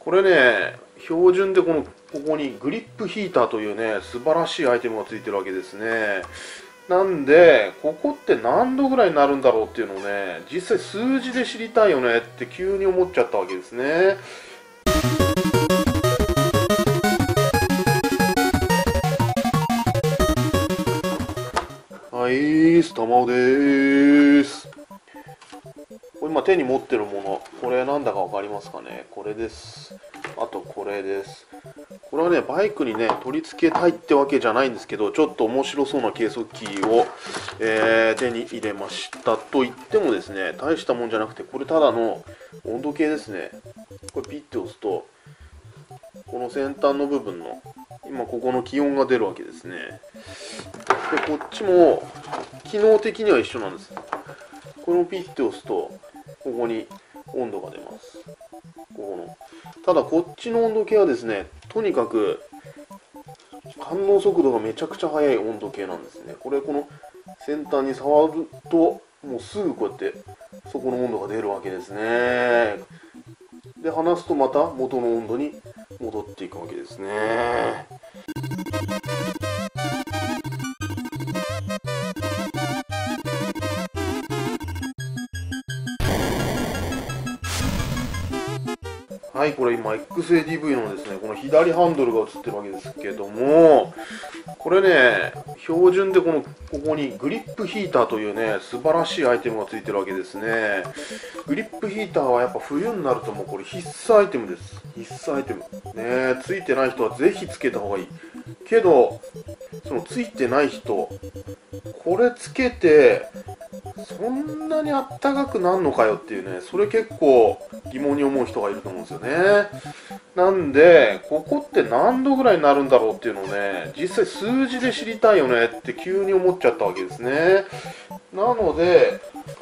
これね標準でこのここにグリップヒーターというね素晴らしいアイテムがついてるわけですね。なんでここって何度ぐらいになるんだろうっていうのをね実際数字で知りたいよねって急に思っちゃったわけですね。はいスタマオです。これ今手に持ってるものこれなんだか分かりますかね？これです。あとこれです。これはねバイクにね取り付けたいってわけじゃないんですけどちょっと面白そうな計測器を、えー、手に入れました。と言ってもですね大したもんじゃなくてこれただの温度計ですね。これピッて押すとこの先端の部分の今ここの気温が出るわけですね。でこっちも機能的には一緒なんです。これをピッて押すとここに温度が出ます。ここの。ただこっちの温度計はですねとにかく反応速度がめちゃくちゃ速い温度計なんですね。これこの先端に触るともうすぐこうやってそこの温度が出るわけですね。で離すとまた元の温度に戻っていくわけですね。はいこれ今 XADV のですねこの左ハンドルが映ってるわけですけどもこれね標準でこのここにグリップヒーターというね素晴らしいアイテムがついてるわけですね。グリップヒーターはやっぱ冬になるともうこれ必須アイテムです。必須アイテム。ねついてない人はぜひつけた方がいい。けどそのついてない人これつけてそんなにあったかくなんのかよっていうねそれ結構疑問に思う人がいると思うんですよね。なんでここって何度ぐらいになるんだろうっていうのをね実際数字で知りたいよねって急に思っちゃったわけですね。なので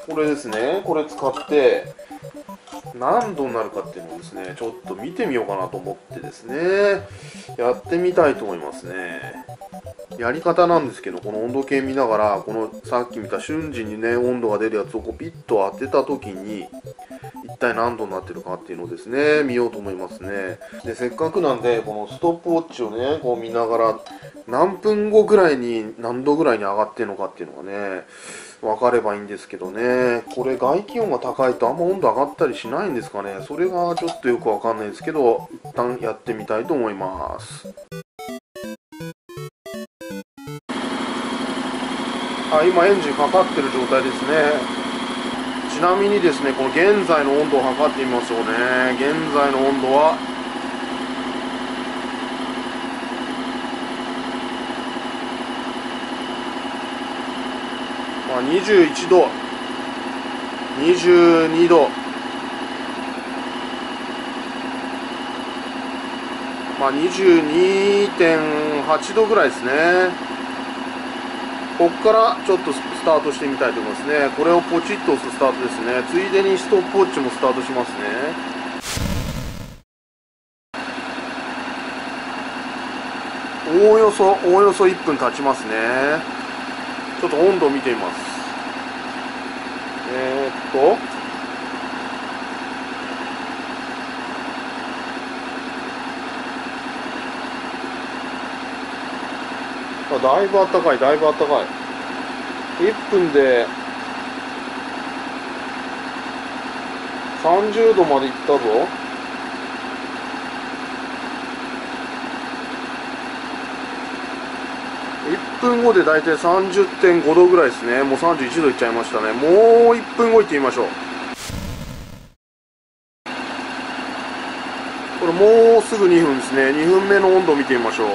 これですね。これ使って何度になるかっていうのをですねちょっと見てみようかなと思ってですね。やってみたいと思いますね。やり方なんですけどこの温度計見ながらこのさっき見た瞬時にね温度が出るやつをこうピッと当てた時に一体何度になってるかっていうのをですね見ようと思いますね。でせっかくなんでこのストップウォッチをねこう見ながら何分後ぐらいに何度ぐらいに上がってるのかっていうのがね分かればいいんですけどね。これ外気温が高いとあんま温度上がったりしないんですかね。それがちょっとよく分かんないですけど一旦やってみたいと思います。あ今エンジンかかってる状態ですね。ちなみにですねこの現在の温度を測ってみましょうね。現在の温度はまあ21度。22度。まあ22.8度ぐらいですね。ここからちょっとスタートしてみたいと思いますね。これをポチッと押すスタートですね。ついでにストップウォッチもスタートしますね。おおよそおおよそ1分経ちますね。ちょっと温度を見てみます。えー、っと。あだいぶあったかいだいぶあったかい。1分で30度までいったぞ。1分後で大体30.5度ぐらいですね。もう31度いっちゃいましたね。もう1分後いってみましょう。これもうすぐ2分ですね。2分目の温度を見てみましょう。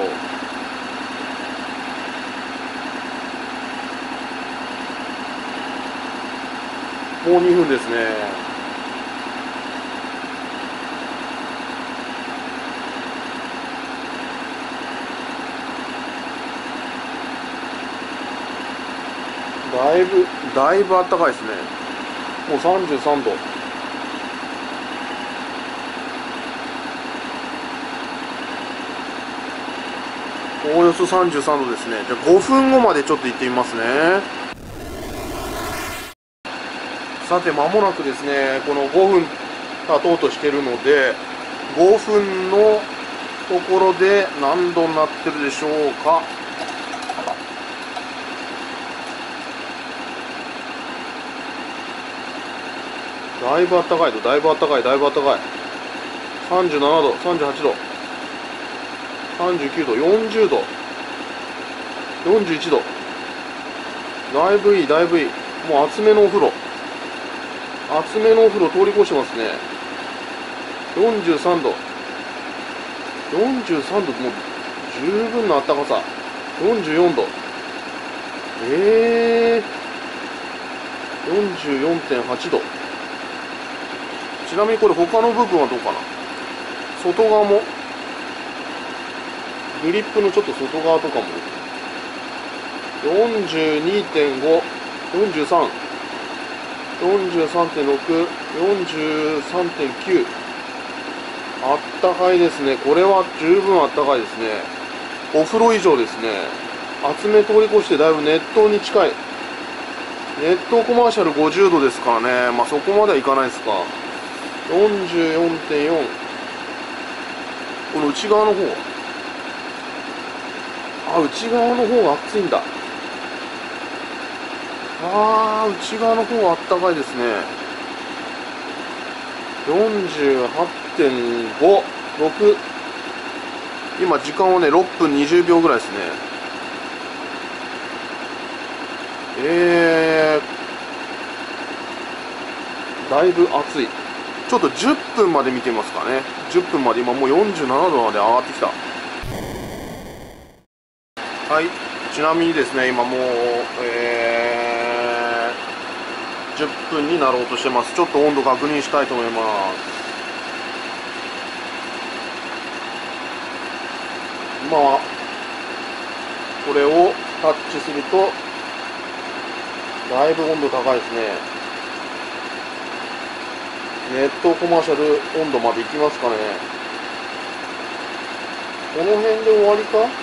もう2分ですね。だいぶだいぶ暖かいですね。もう33度。おおよそ33度ですね。じゃあ5分後までちょっと行ってみますね。さて間もなくですねこの5分経とうとしてるので5分のところで何度になってるでしょうか。だいぶあったかいとだいぶあったかいだいぶあったかい。37度38度39度40度41度だいぶいいだいぶいい。もう厚めのお風呂。厚めのお風呂通り越してますね。43度。43度もう十分な暖かさ。44度。ええー、44.8度。ちなみにこれ他の部分はどうかな？外側も。グリップのちょっと外側とかも。42.5 43 43.6 43.9あったかいですね。これは十分あったかいですね。お風呂以上ですね。厚め通り越してだいぶ熱湯に近い。熱湯コマーシャル50度ですからね。まあそこまではいかないですか。44.4この内側の方あ内側の方が熱いんだ。ああ内側の方があったかいですね。48.56今時間はね6分20秒ぐらいですね。えー、だいぶ暑い。ちょっと10分まで見てみますかね。10分まで今もう47度まで上がってきた。はい。ちなみにですね今もうえー、10分になろうとしてます。ちょっと温度確認したいと思います。今はこれをタッチするとだいぶ温度高いですね。ネットコマーシャル温度まで行きますかね。この辺で終わりか？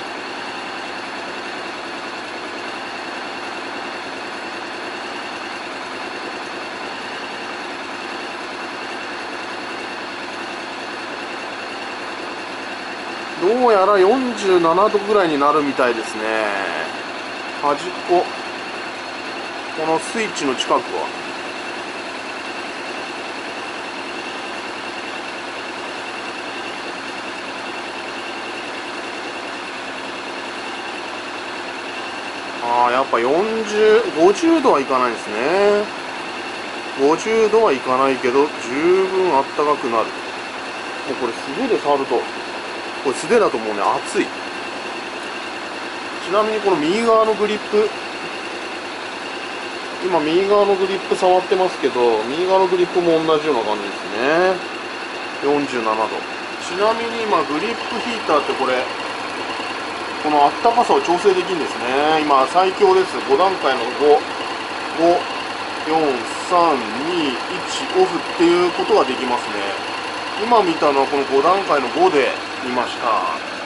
どうやら47度ぐらいになるみたいですね。端っこ。このスイッチの近くは。ああやっぱ4050度はいかないですね。50度はいかないけど十分あったかくなる。もうこれ素手で触るとこれ素手だと思うね。熱い。ちなみにこの右側のグリップ。今右側のグリップ触ってますけど右側のグリップも同じような感じですね。47度。ちなみに今グリップヒーターってこれこのあったかさを調整できるんですね。今最強です。5段階の554321オフっていうことができますね。今見たのはこの5段階の5で見ました。